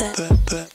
that. that, that.